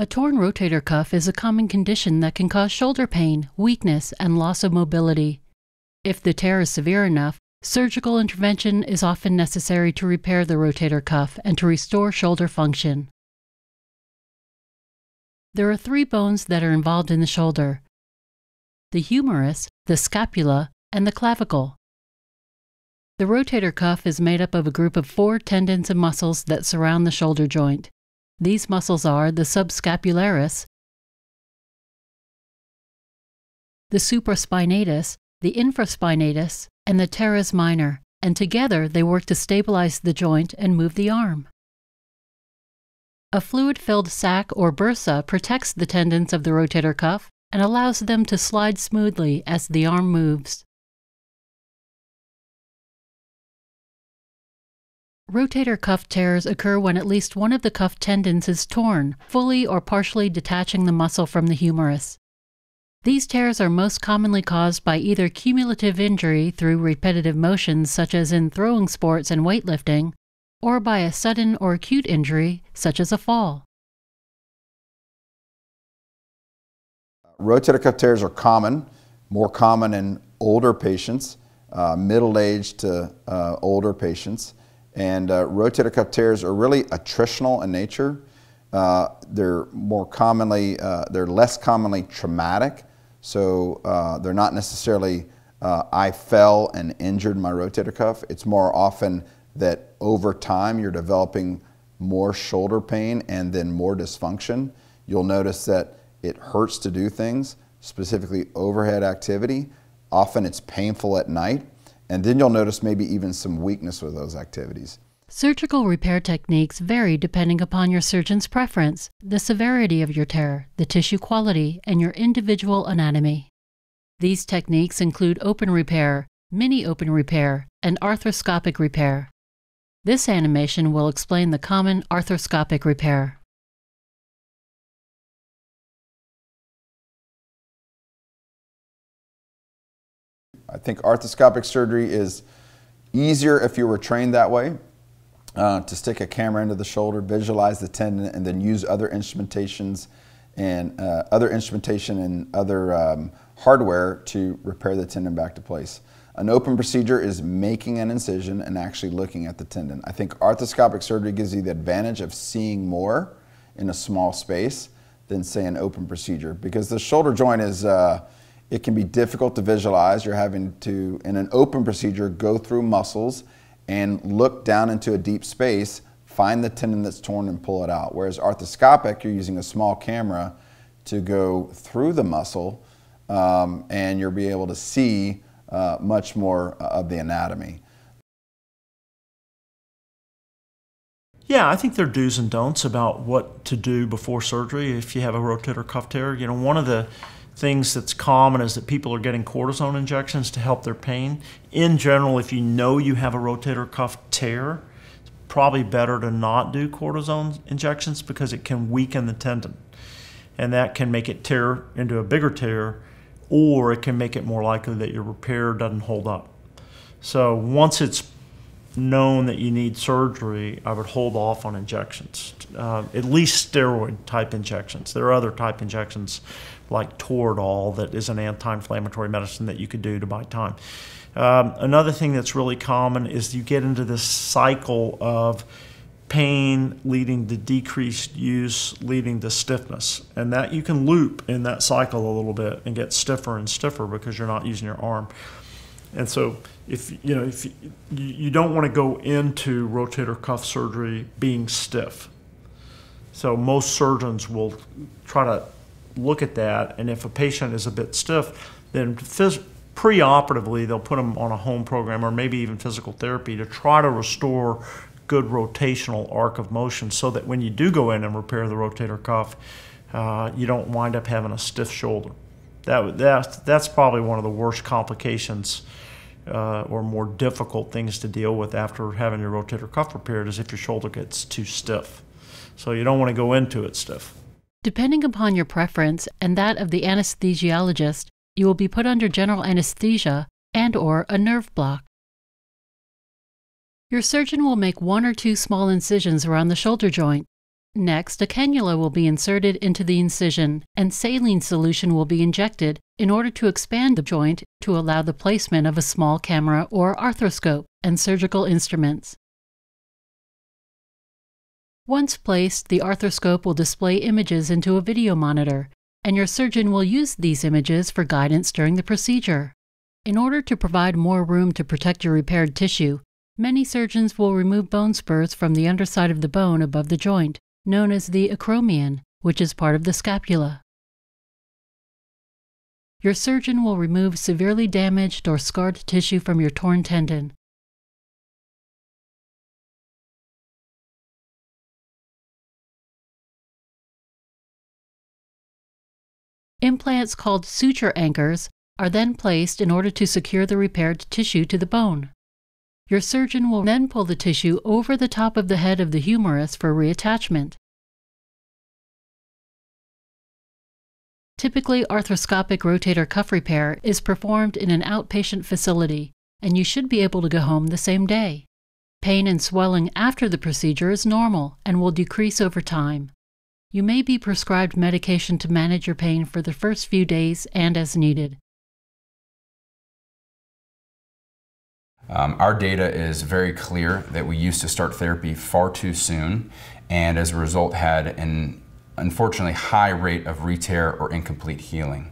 A torn rotator cuff is a common condition that can cause shoulder pain, weakness, and loss of mobility. If the tear is severe enough, surgical intervention is often necessary to repair the rotator cuff and to restore shoulder function. There are three bones that are involved in the shoulder the humerus, the scapula, and the clavicle. The rotator cuff is made up of a group of four tendons and muscles that surround the shoulder joint. These muscles are the subscapularis, the supraspinatus, the infraspinatus, and the teres minor, and together they work to stabilize the joint and move the arm. A fluid filled sac or bursa protects the tendons of the rotator cuff and allows them to slide smoothly as the arm moves. Rotator cuff tears occur when at least one of the cuff tendons is torn, fully or partially detaching the muscle from the humerus. These tears are most commonly caused by either cumulative injury through repetitive motions, such as in throwing sports and weightlifting, or by a sudden or acute injury, such as a fall. Rotator cuff tears are common, more common in older patients, uh, middle-aged to uh, older patients. And uh, rotator cuff tears are really attritional in nature. Uh, they're more commonly, uh, they're less commonly traumatic. So uh, they're not necessarily, I fell and injured my rotator cuff. It's more often that over time you're developing more shoulder pain and then more dysfunction. You'll notice that it hurts to do things, specifically overhead activity. Often it's painful at night. And then you'll notice maybe even some weakness with those activities. Surgical repair techniques vary depending upon your surgeon's preference, the severity of your tear, the tissue quality, and your individual anatomy. These techniques include open repair, mini open repair, and arthroscopic repair. This animation will explain the common arthroscopic repair. I think arthroscopic surgery is easier if you were trained that way. Uh, to stick a camera into the shoulder, visualize the tendon, and then use other instrumentations and uh, other instrumentation and other um, hardware to repair the tendon back to place. An open procedure is making an incision and actually looking at the tendon. I think arthroscopic surgery gives you the advantage of seeing more in a small space than say an open procedure because the shoulder joint is uh, it can be difficult to visualize. You're having to, in an open procedure, go through muscles and look down into a deep space, find the tendon that's torn and pull it out. Whereas arthroscopic, you're using a small camera to go through the muscle um, and you'll be able to see uh, much more of the anatomy. Yeah, I think there are do's and don'ts about what to do before surgery if you have a rotator cuff tear. You know, one of the things that's common is that people are getting cortisone injections to help their pain. In general, if you know you have a rotator cuff tear, it's probably better to not do cortisone injections because it can weaken the tendon. And that can make it tear into a bigger tear, or it can make it more likely that your repair doesn't hold up. So once it's known that you need surgery, I would hold off on injections, uh, at least steroid type injections. There are other type injections like Toradol that is an anti-inflammatory medicine that you could do to buy time. Um, another thing that's really common is you get into this cycle of pain leading to decreased use leading to stiffness and that you can loop in that cycle a little bit and get stiffer and stiffer because you're not using your arm and so if you know if you, you don't want to go into rotator cuff surgery being stiff so most surgeons will try to look at that, and if a patient is a bit stiff, then phys- preoperatively they'll put them on a home program or maybe even physical therapy to try to restore good rotational arc of motion so that when you do go in and repair the rotator cuff, uh, you don't wind up having a stiff shoulder. That, that, that's probably one of the worst complications uh, or more difficult things to deal with after having your rotator cuff repaired is if your shoulder gets too stiff. So you don't want to go into it stiff. Depending upon your preference and that of the anesthesiologist, you will be put under general anesthesia and or a nerve block. Your surgeon will make one or two small incisions around the shoulder joint. Next, a cannula will be inserted into the incision and saline solution will be injected in order to expand the joint to allow the placement of a small camera or arthroscope and surgical instruments. Once placed, the arthroscope will display images into a video monitor, and your surgeon will use these images for guidance during the procedure. In order to provide more room to protect your repaired tissue, many surgeons will remove bone spurs from the underside of the bone above the joint known as the acromion, which is part of the scapula. Your surgeon will remove severely damaged or scarred tissue from your torn tendon. Implants called suture anchors are then placed in order to secure the repaired tissue to the bone. Your surgeon will then pull the tissue over the top of the head of the humerus for reattachment. Typically, arthroscopic rotator cuff repair is performed in an outpatient facility, and you should be able to go home the same day. Pain and swelling after the procedure is normal and will decrease over time. You may be prescribed medication to manage your pain for the first few days and as needed. Um, our data is very clear that we used to start therapy far too soon and as a result had an unfortunately high rate of retear or incomplete healing.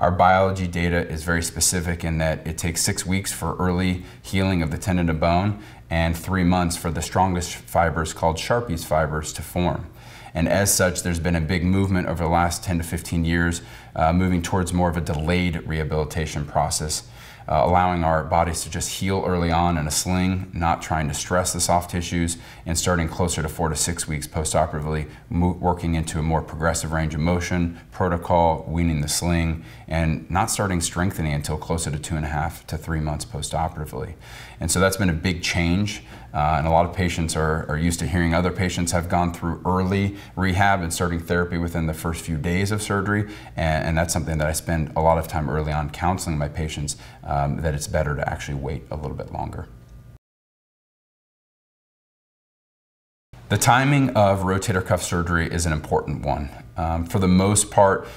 Our biology data is very specific in that it takes six weeks for early healing of the tendon to bone and three months for the strongest fibers called Sharpey's fibers to form. And as such, there's been a big movement over the last 10 to 15 years, uh, moving towards more of a delayed rehabilitation process uh, allowing our bodies to just heal early on in a sling, not trying to stress the soft tissues, and starting closer to four to six weeks postoperatively, working into a more progressive range of motion protocol, weaning the sling, and not starting strengthening until closer to two and a half to three months postoperatively. And so that's been a big change. Uh, and a lot of patients are, are used to hearing other patients have gone through early rehab and starting therapy within the first few days of surgery. And, and that's something that I spend a lot of time early on counseling my patients um, that it's better to actually wait a little bit longer. The timing of rotator cuff surgery is an important one. Um, for the most part,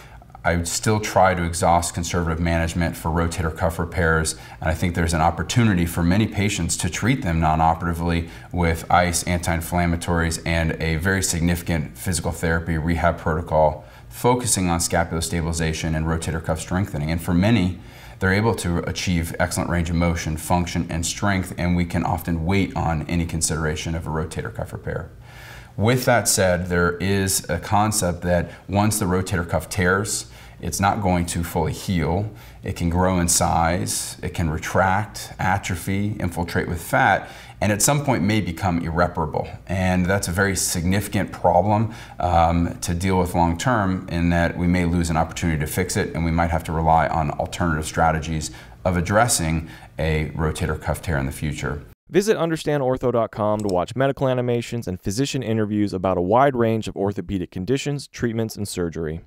I would still try to exhaust conservative management for rotator cuff repairs, and I think there's an opportunity for many patients to treat them non-operatively with ice, anti-inflammatories, and a very significant physical therapy rehab protocol focusing on scapular stabilization and rotator cuff strengthening. And for many, they're able to achieve excellent range of motion, function, and strength, and we can often wait on any consideration of a rotator cuff repair. With that said, there is a concept that once the rotator cuff tears, it's not going to fully heal. It can grow in size, it can retract, atrophy, infiltrate with fat, and at some point may become irreparable. And that's a very significant problem um, to deal with long term in that we may lose an opportunity to fix it and we might have to rely on alternative strategies of addressing a rotator cuff tear in the future. Visit understandortho.com to watch medical animations and physician interviews about a wide range of orthopedic conditions, treatments, and surgery.